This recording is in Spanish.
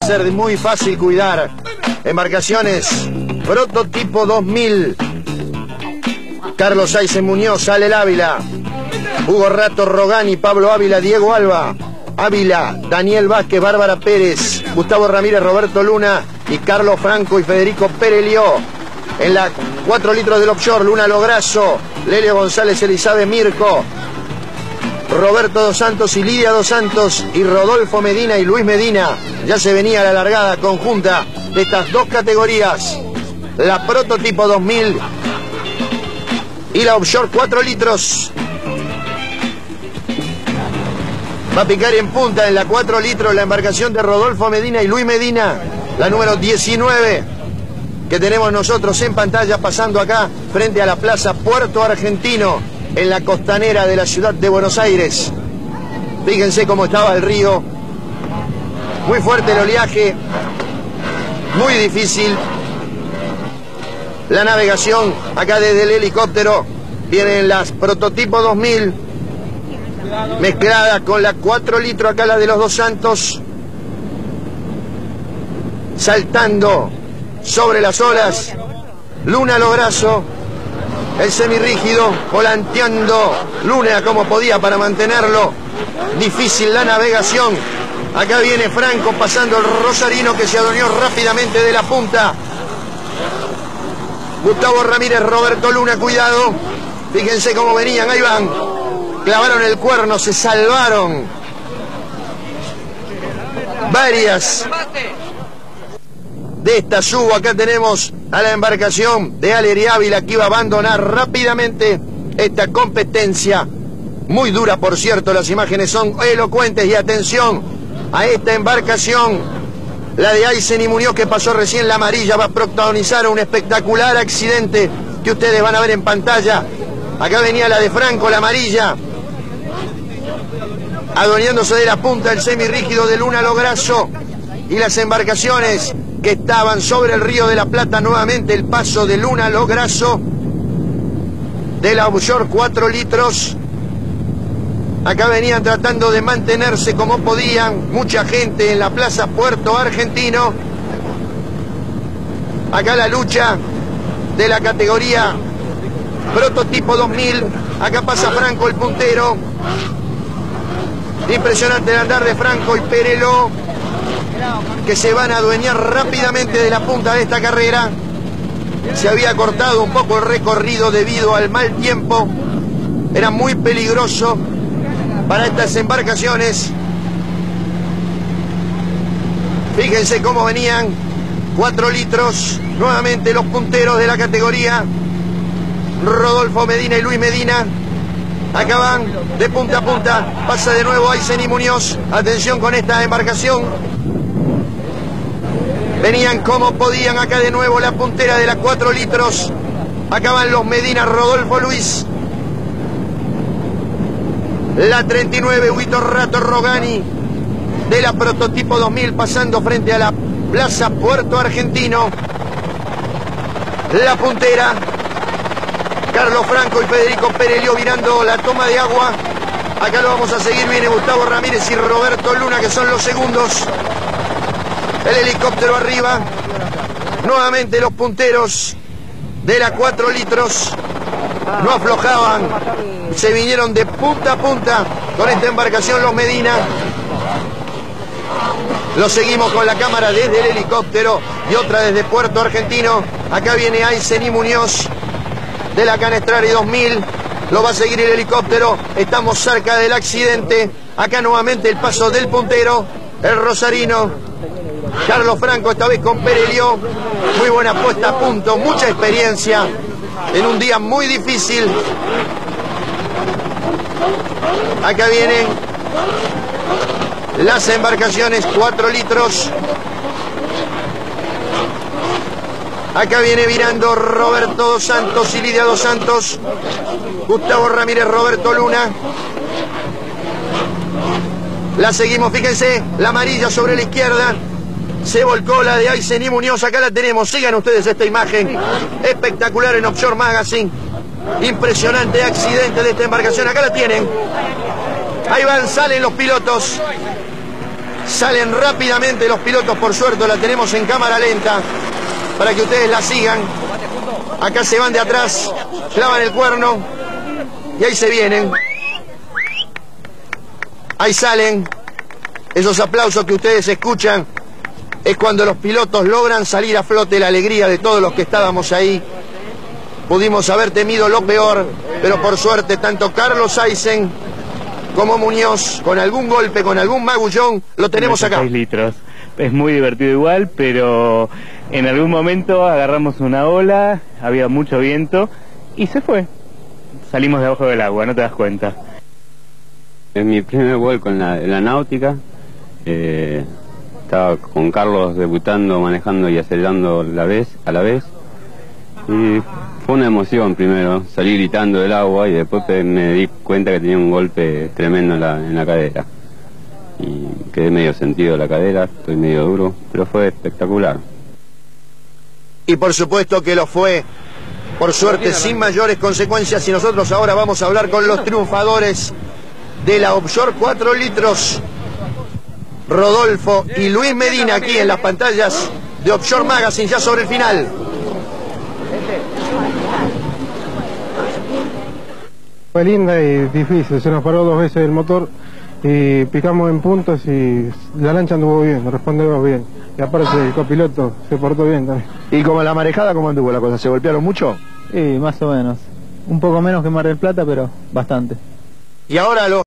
Ser muy fácil cuidar. Embarcaciones. Prototipo 2000. Carlos Aisen Muñoz, Ale Ávila. Hugo Rato Rogani, Pablo Ávila, Diego Alba. Ávila, Daniel Vázquez, Bárbara Pérez, Gustavo Ramírez, Roberto Luna y Carlos Franco y Federico Perelió. En la 4 litros del offshore, Luna Lograzo, Lelio González, Elizabeth Mirko, Roberto Dos Santos y Lidia Dos Santos y Rodolfo Medina y Luis Medina. Ya se venía la largada conjunta de estas dos categorías. La prototipo 2000 y la offshore 4 litros. Va a picar en punta en la 4 litros la embarcación de Rodolfo Medina y Luis Medina, la número 19 que tenemos nosotros en pantalla pasando acá frente a la Plaza Puerto Argentino en la costanera de la ciudad de Buenos Aires. Fíjense cómo estaba el río. Muy fuerte el oleaje. Muy difícil. La navegación acá desde el helicóptero. Vienen las prototipo 2000 mezclada con la 4 litros acá la de los dos santos, saltando sobre las olas, Luna Lograzo, el semirrígido, volanteando Luna como podía para mantenerlo, difícil la navegación, acá viene Franco pasando el Rosarino que se adueñó rápidamente de la punta, Gustavo Ramírez, Roberto Luna, cuidado, fíjense cómo venían, ahí van, clavaron el cuerno, se salvaron. Varias de esta subo. Acá tenemos a la embarcación de Aleri Ávila que iba a abandonar rápidamente esta competencia. Muy dura, por cierto, las imágenes son elocuentes y atención a esta embarcación. La de Aysen y Muñoz que pasó recién la amarilla va a protagonizar un espectacular accidente que ustedes van a ver en pantalla. Acá venía la de Franco, la amarilla adueñándose de la punta del semirrígido de Luna Lograzo y las embarcaciones que estaban sobre el río de la Plata nuevamente el paso de Luna Lograzo de la offshore 4 litros. Acá venían tratando de mantenerse como podían mucha gente en la plaza Puerto Argentino. Acá la lucha de la categoría prototipo 2000 acá pasa Franco el puntero. Impresionante el andar de Franco y Perelo, que se van a adueñar rápidamente de la punta de esta carrera. Se había cortado un poco el recorrido debido al mal tiempo. Era muy peligroso para estas embarcaciones. Fíjense cómo venían. Cuatro litros. Nuevamente los punteros de la categoría. Rodolfo Medina y Luis Medina. Acaban de punta a punta. Pasa de nuevo Aysen y Muñoz. Atención con esta embarcación. Venían como podían acá de nuevo la puntera de las 4 litros. Acaban los Medina Rodolfo Luis. La 39 Huito Rato Rogani de la prototipo 2000 pasando frente a la Plaza Puerto Argentino. La puntera Carlos Franco y Federico Perelio mirando la toma de agua. Acá lo vamos a seguir, viene Gustavo Ramírez y Roberto Luna, que son los segundos. El helicóptero arriba. Nuevamente los punteros de la 4 litros no aflojaban. Se vinieron de punta a punta con esta embarcación los Medina. Lo seguimos con la cámara desde el helicóptero y otra desde Puerto Argentino. Acá viene Aysen y Muñoz de la Canestrari 2000. Lo va a seguir el helicóptero. Estamos cerca del accidente. Acá nuevamente el paso del puntero, el Rosarino. Carlos Franco esta vez con Perelió. Muy buena puesta a punto, mucha experiencia en un día muy difícil. Acá vienen las embarcaciones, 4 litros. Acá viene virando Roberto Dos Santos y Lidia Dos Santos. Gustavo Ramírez, Roberto Luna. La seguimos, fíjense, la amarilla sobre la izquierda. Se volcó la de Aysen y Muñoz. Acá la tenemos. Sigan ustedes esta imagen. Espectacular en Offshore Magazine. Impresionante accidente de esta embarcación. Acá la tienen. Ahí van, salen los pilotos. Salen rápidamente los pilotos, por suerte la tenemos en cámara lenta para que ustedes la sigan. Acá se van de atrás, clavan el cuerno y ahí se vienen. Ahí salen. Esos aplausos que ustedes escuchan es cuando los pilotos logran salir a flote la alegría de todos los que estábamos ahí. Pudimos haber temido lo peor, pero por suerte tanto Carlos Aysen como Muñoz, con algún golpe, con algún magullón, lo tenemos acá. litros. Es muy divertido igual, pero en algún momento agarramos una ola, había mucho viento y se fue. Salimos debajo del agua, no te das cuenta. Es mi primer vuelo en la, náutica. Eh, estaba con Carlos debutando, manejando y acelerando la vez, a la vez. Y fue una emoción primero, salir gritando del agua y después me di cuenta que tenía un golpe tremendo en la, en la cadera. Y quedé medio sentido la cadera, estoy medio duro, pero fue espectacular. Y por supuesto que lo fue, por suerte, sin mayores consecuencias. Y nosotros ahora vamos a hablar con los triunfadores de la Offshore 4 litros. Rodolfo y Luis Medina aquí en las pantallas de Offshore Magazine, ya sobre el final. Fue linda y difícil, se nos paró dos veces el motor y picamos en puntos y la lancha anduvo bien, respondió bien. Y aparte el copiloto se portó bien también. ¿Y como la marejada cómo anduvo la cosa? ¿Se golpearon mucho? Sí, más o menos. Un poco menos que Mar del Plata, pero bastante. Y ahora los